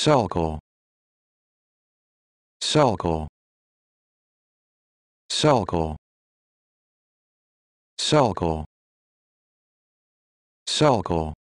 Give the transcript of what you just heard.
Circle. Circle. Circle. Circle. Circle.